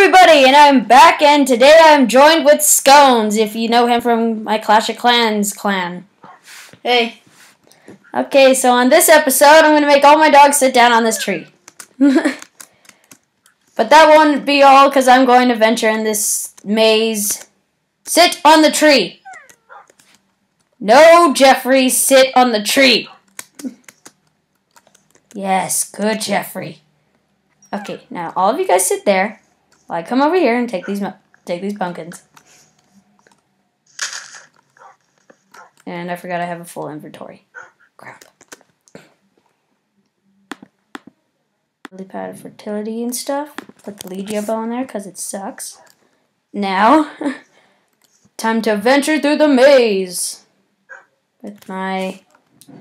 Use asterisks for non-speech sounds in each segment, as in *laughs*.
everybody, and I'm back, and today I'm joined with Scones, if you know him from my Clash of Clans clan. Hey. Okay, so on this episode, I'm going to make all my dogs sit down on this tree. *laughs* but that won't be all, because I'm going to venture in this maze. Sit on the tree! No, Jeffrey, sit on the tree! Yes, good, Jeffrey. Okay, now all of you guys sit there. I come over here and take these take these pumpkins. And I forgot I have a full inventory. Crap. Lily pad of fertility and stuff. Put the Legio bow in there because it sucks. Now, *laughs* time to venture through the maze with my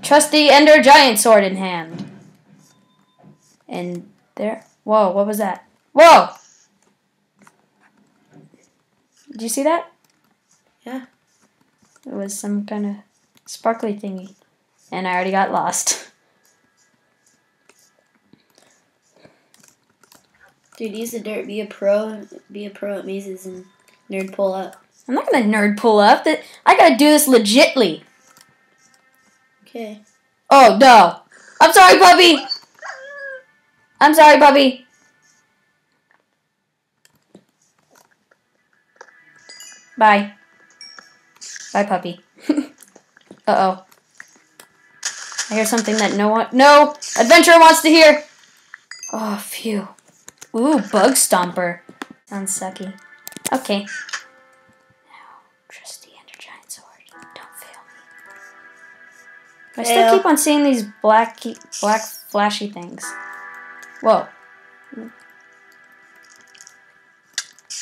trusty Ender Giant sword in hand. And there, whoa, what was that? Whoa! Did you see that? Yeah. It was some kind of sparkly thingy. And I already got lost. Dude, use the dirt. Be a pro. Be a pro at mazes and nerd pull up. I'm not gonna nerd pull up. That I gotta do this legitly. Okay. Oh no! I'm sorry, puppy. I'm sorry, puppy. Bye. Bye, puppy. *laughs* Uh-oh. I hear something that no one... No! Adventurer wants to hear! Oh, phew. Ooh, bug stomper. Sounds sucky. Okay. Now, trusty ender giant sword. Don't fail me. I still keep on seeing these black, black flashy things. Whoa.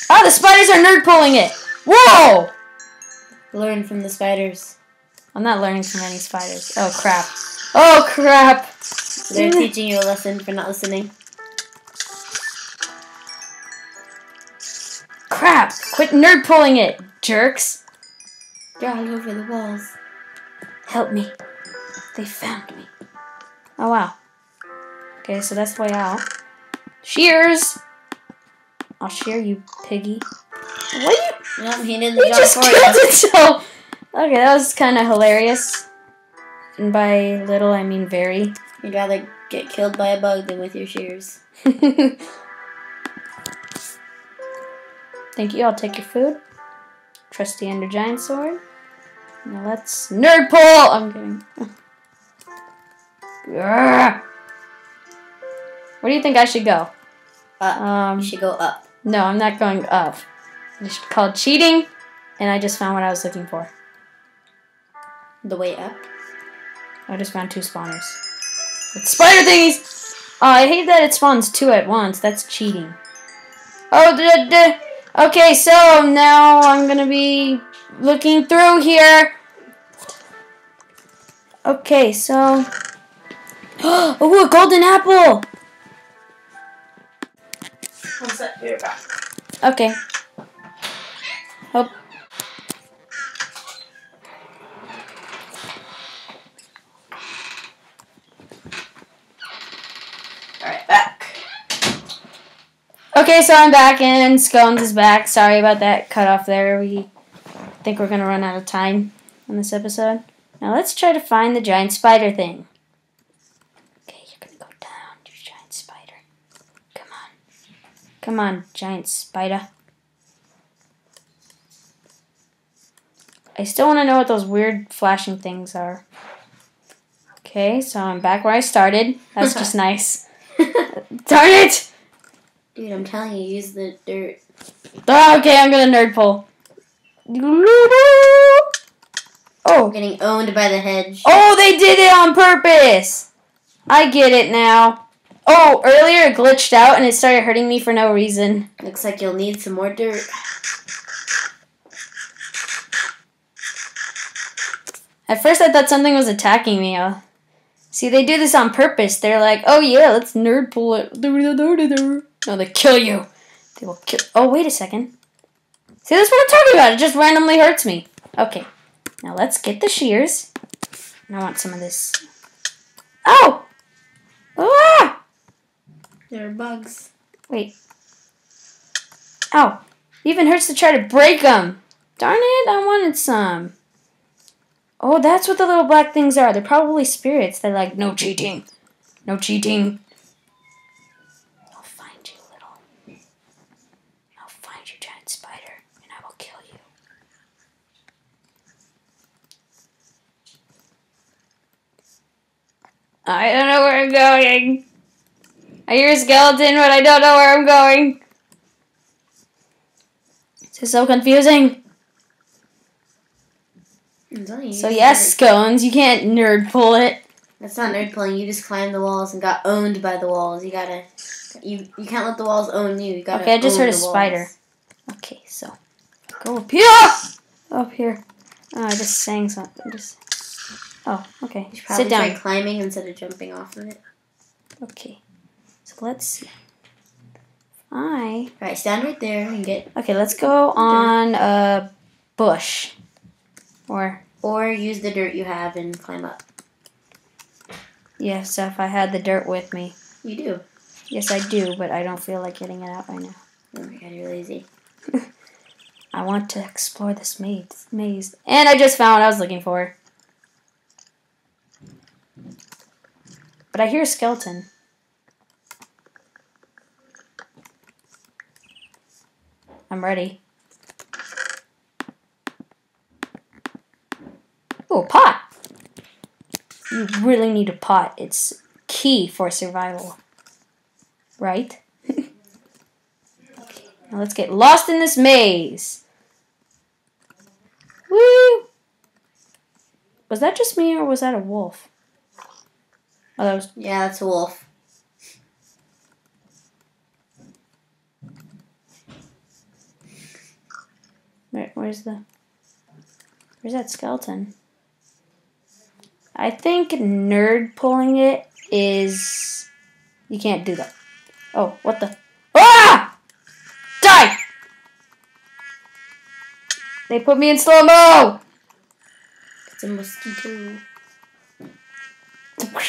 Oh, the spiders are nerd pulling it! Whoa! Learn from the spiders. I'm not learning from any spiders. Oh crap. Oh crap! They're teaching you a lesson for not listening. Crap! Quit nerd pulling it, jerks! They're all over the walls. Help me. They found me. Oh wow. Okay, so that's the way out. Shears! I'll shear you, piggy. What you Yep, he did the He just for killed you. itself. Okay, that was kind of hilarious. And by little, I mean very. You'd rather get killed by a bug than with your shears. *laughs* Thank you. I'll take your food. Trusty Ender Giant Sword. Now let's nerd pull. I'm kidding. *laughs* Where do you think I should go? Up. Um, you should go up. no, I'm not going up. It's called cheating, and I just found what I was looking for. The way up. I just found two spawners. With spider thingies! Oh, I hate that it spawns two at once. That's cheating. Oh, duh, duh. okay, so now I'm gonna be looking through here. Okay, so. *gasps* Oh, a golden apple! One sec, here, back. Okay. Alright, back. Okay, so I'm back and Scones is back. Sorry about that cut off there. We think we're gonna run out of time on this episode. Now let's try to find the giant spider thing. Okay, you're gonna go down, giant spider. Come on. Come on, giant spider. I still wanna know what those weird flashing things are. Okay, so I'm back where I started. That's just *laughs* nice. Darn it! Dude, I'm telling you, use the dirt. Oh, okay, I'm gonna nerd pull. Oh, We're getting owned by the hedge. oh, they did it on purpose. I get it now. Oh, earlier it glitched out and it started hurting me for no reason. Looks like you'll need some more dirt. At first, I thought something was attacking me. Uh, see, they do this on purpose. They're like, "Oh yeah, let's nerd pull it." No, they kill you. They will kill. Oh, wait a second. See, that's what I'm talking about. It just randomly hurts me. Okay, now let's get the shears. And I want some of this. Oh! Ah! There are bugs. Wait. Ow. Even hurts to try to break them. Darn it, I wanted some. Oh, that's what the little black things are. They're probably spirits. They're like, no cheating. No cheating. I'll find you, little. I'll find you, giant spider, and I will kill you. I don't know where I'm going. I hear a skeleton, but I don't know where I'm going. This is so confusing. So yes, scones, you can't nerd pull it. That's not nerd pulling. You just climbed the walls and got owned by the walls. You gotta. You you can't let the walls own you. You gotta. Okay, I just heard a walls. spider. Okay, so go up here. Up here. Oh, I just sang something. Just. Oh, okay. You should probably Sit down. try climbing instead of jumping off of it. Okay. So let's see. I Alright, stand right there and get. okay. Let's go on a bush, or Or use the dirt you have and climb up. yes, if I had the dirt with me. You do. Yes, I do, but I don't feel like getting it out right now. Oh my god, you're lazy. *laughs* I want to explore this maze. Maze, and I just found what I was looking for. But I hear a skeleton. I'm ready. Oh, a pot! You really need a pot. It's key for survival. Right? okay, *laughs* now let's get lost in this maze. Woo! Was that just me or was that a wolf? Oh, that was. Yeah, that's a wolf. Where, where's the. Where's that skeleton? I think nerd pulling it is. You can't do that. Oh, what the. Ah! Die! They put me in slow mo! It's a mosquito.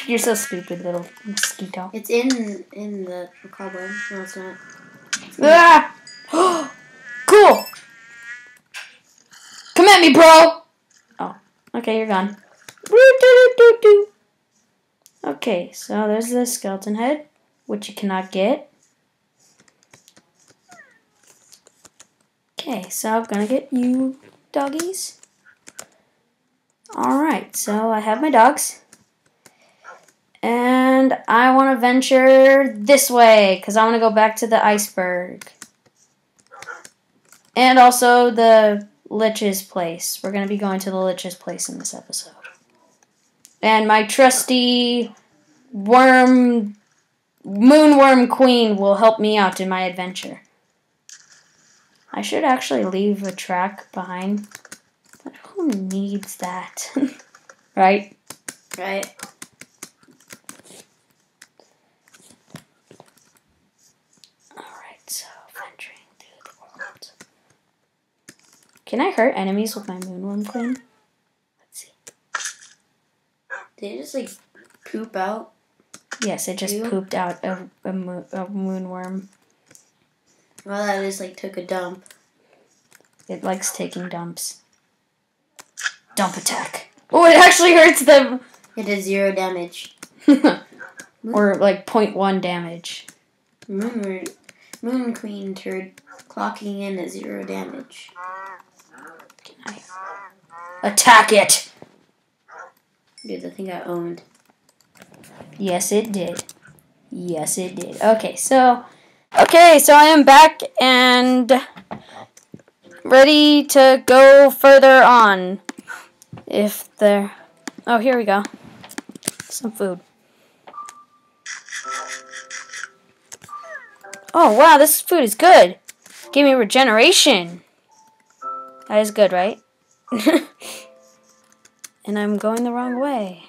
You're so stupid, little mosquito. It's in in the cobweb. No, it's not. Ah! *gasps* cool! Come at me, bro! Oh, okay, you're gone. Okay, so there's the skeleton head, which you cannot get. Okay, so I'm gonna get you doggies. Alright, so I have my dogs. And I want to venture this way because I want to go back to the iceberg. And also the Lich's place. We're going to be going to the Lich's place in this episode. And my trusty worm, moonworm queen will help me out in my adventure. I should actually leave a track behind. But who needs that? *laughs* right? Right. Alright, so venturing through the world. Can I hurt enemies with my moonworm queen? Let's see. Did it just like poop out? Yes, it just You? pooped out a, a, moon, a moonworm. Well, that just like took a dump. It likes taking dumps. Dump attack. Oh, it actually hurts them! It does zero damage. *laughs* or like 0.1 damage. Moon, Moon Queen turd clocking in at zero damage. Attack it? Dude, the thing I owned. Yes, it did. Yes, it did. Okay, so okay, so I am back and ready to go further on. If there, oh, here we go. Some food. Oh wow, this food is good. Give me regeneration. That is good, right? *laughs* and I'm going the wrong way.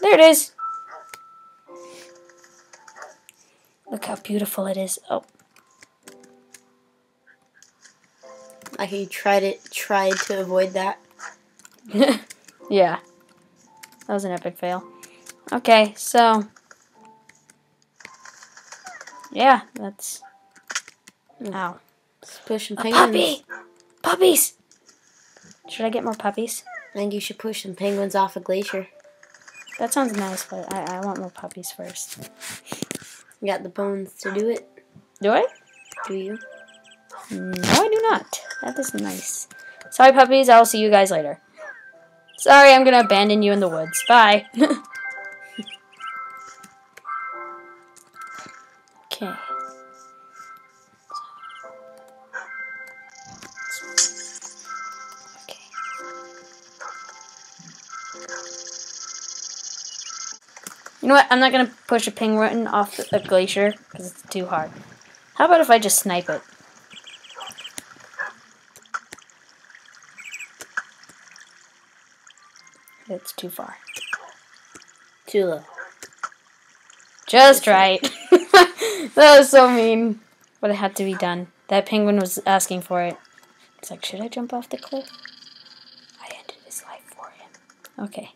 There it is. Look how beautiful it is. Oh, Like he tried it, tried to avoid that. *laughs* yeah. That was an epic fail. Okay, so yeah, that's ow. Push some A uh, penguins. puppy, puppies. Should I get more puppies? I think you should push some penguins off a glacier. That sounds nice, but I, I want more puppies first. You got the bones to do it. Do I? Do you? Mm, no, I do not. That is nice. Sorry, puppies. I will see you guys later. Sorry, I'm gonna abandon you in the woods. Bye. *laughs* Okay. You know what? I'm not gonna push a penguin off a glacier because it's too hard. How about if I just snipe it? It's too far. Too low. Just right. *laughs* that was so mean. But it had to be done. That penguin was asking for it. It's like, should I jump off the cliff? I ended his life for him. Okay.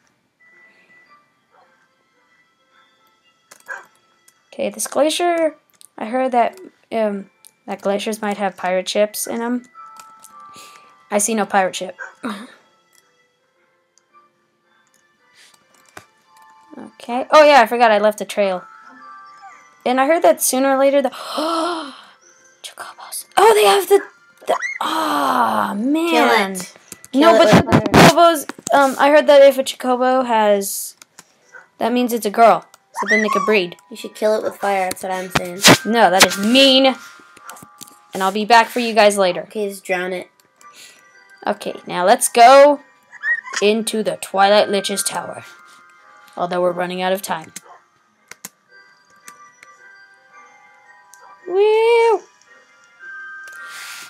Okay, this glacier. I heard that um that glaciers might have pirate ships in them. I see no pirate ship. okay. Oh yeah, I forgot I left a trail. And I heard that sooner or later the *gasps* chocobos. Oh, they have the the. Ah man. Kill it. No, it but the chocobos. Um, I heard that if a chocobo has, that means it's a girl. So then they could breed. You should kill it with fire. That's what I'm saying. No, that is mean. And I'll be back for you guys later. Okay, just drown it. Okay, now let's go into the Twilight Lich's tower. Although we're running out of time. Woo!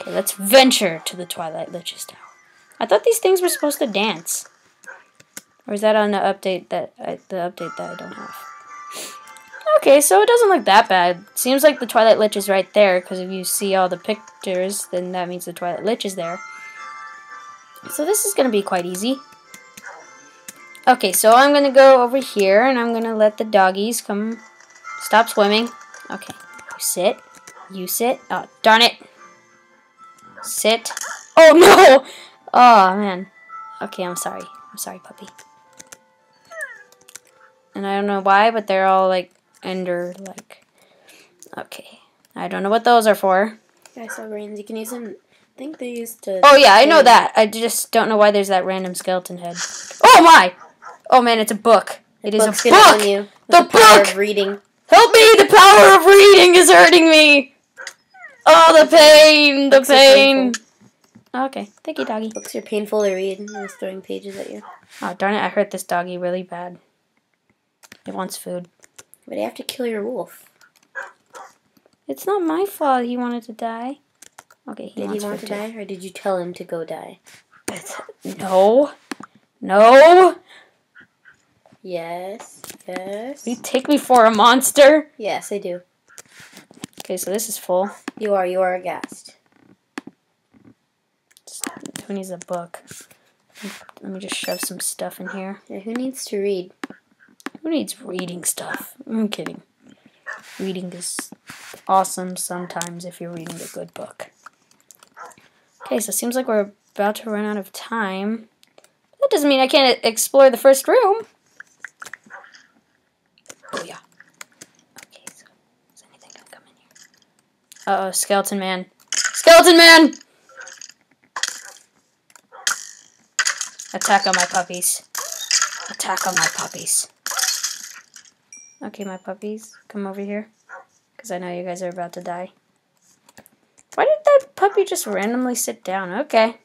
Okay, let's venture to the Twilight Lich's tower. I thought these things were supposed to dance. Or is that on the update that I, the update that I don't have? Okay, so it doesn't look that bad. Seems like the Twilight Lich is right there, because if you see all the pictures, then that means the Twilight Lich is there. So this is going to be quite easy. Okay, so I'm going to go over here, and I'm going to let the doggies come stop swimming. Okay, you sit. You sit. Oh, darn it. Sit. Oh, no! Oh, man. Okay, I'm sorry. I'm sorry, puppy. And I don't know why, but they're all, like, under, like... Okay. I don't know what those are for. I saw grains. You can use them. I think they used to. Oh yeah, I know that. I just don't know why there's that random skeleton head. Oh my! Oh man, it's a book. It is Book's a book. you. The power book! of reading. Help me! The power of reading is hurting me. Oh, the pain, the Books pain. Okay, thank you, doggy. Books are painful to read. I was throwing pages at you. Oh darn it! I hurt this doggy really bad. It wants food. But you have to kill your wolf. It's not my fault. He wanted to die. Okay, he Did he want to die, or did you tell him to go die? No, no. Yes. Yes. You take me for a monster. Yes, I do. Okay, so this is full. You are. You are aghast. Who needs a book? Let me just shove some stuff in here. Yeah, who needs to read? Who needs reading stuff? I'm kidding. Reading is awesome sometimes if you're reading a good book. Okay, so it seems like we're about to run out of time. That doesn't mean I can't explore the first room. Oh yeah. Okay, so is anything gonna come in here? Uh oh, skeleton man. Skeleton man! Attack on my puppies. Attack on my puppies. Okay, my puppies, come over here. Because I know you guys are about to die. Why did that puppy just randomly sit down? Okay.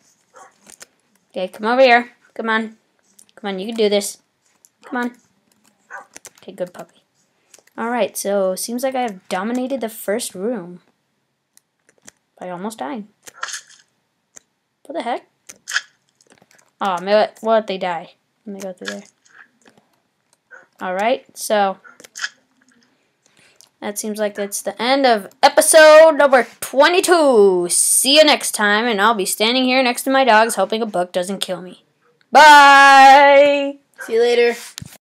Okay, come over here. Come on. Come on, you can do this. Come on. Okay, good puppy. Alright, so seems like I have dominated the first room. By almost dying. What the heck? Oh, what if they die? Let me go through there. Alright, so that seems like that's the end of episode number 22. See you next time, and I'll be standing here next to my dogs hoping a book doesn't kill me. Bye! See you later.